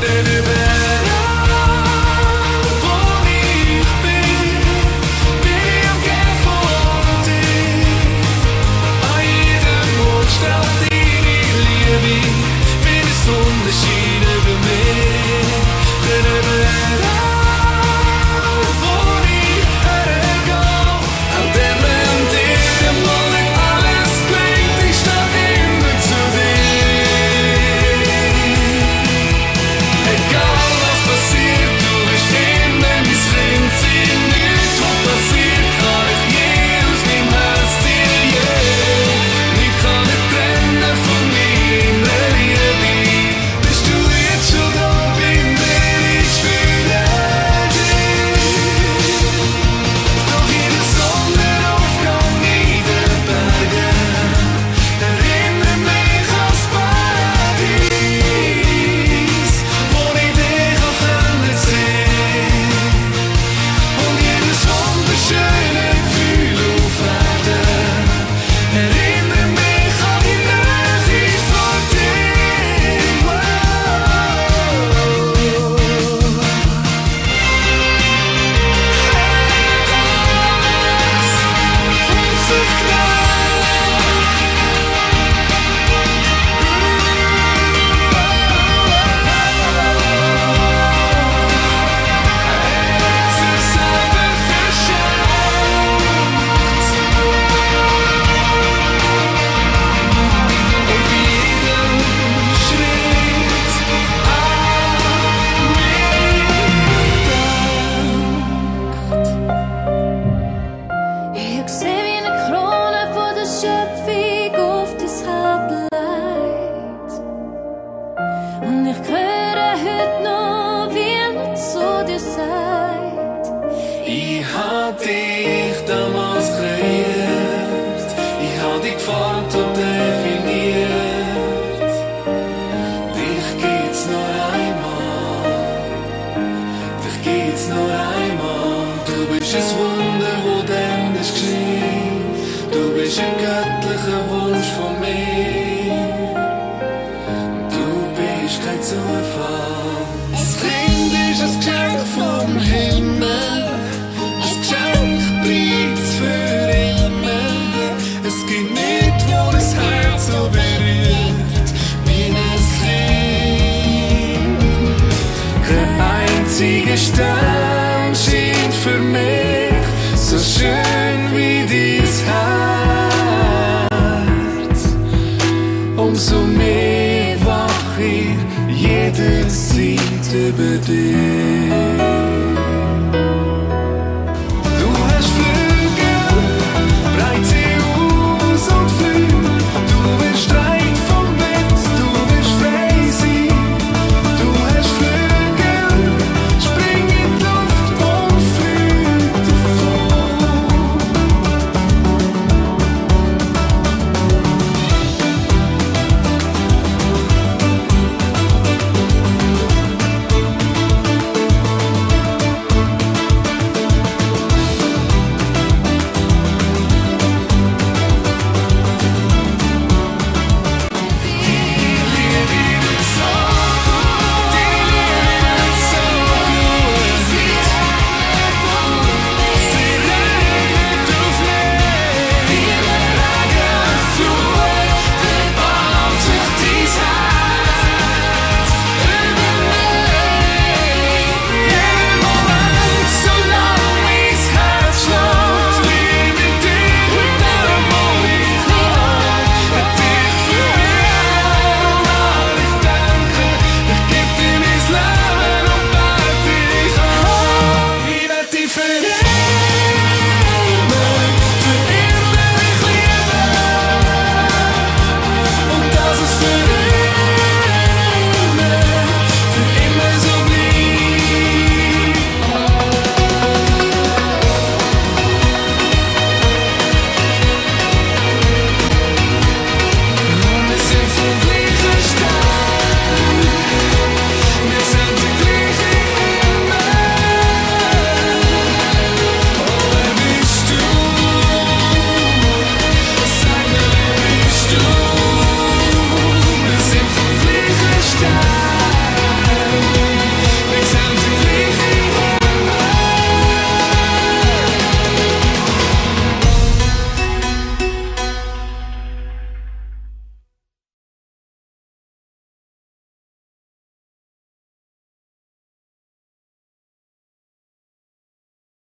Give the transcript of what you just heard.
Baby. ist Wunder, wo denn ist geschehen. Du bist ein göttlicher Wunsch von mir. Du bist kein Zufall. Das Kind ist ein Geschenk vom Himmel. Ein Geschenk bleibt für immer. Es gibt nicht, wo das Herz so berührt, wie ein Kind. Der einzige Stern. Stern für mich so schön wie dein Herz. Umso mehr wach ich jederzeit über dich.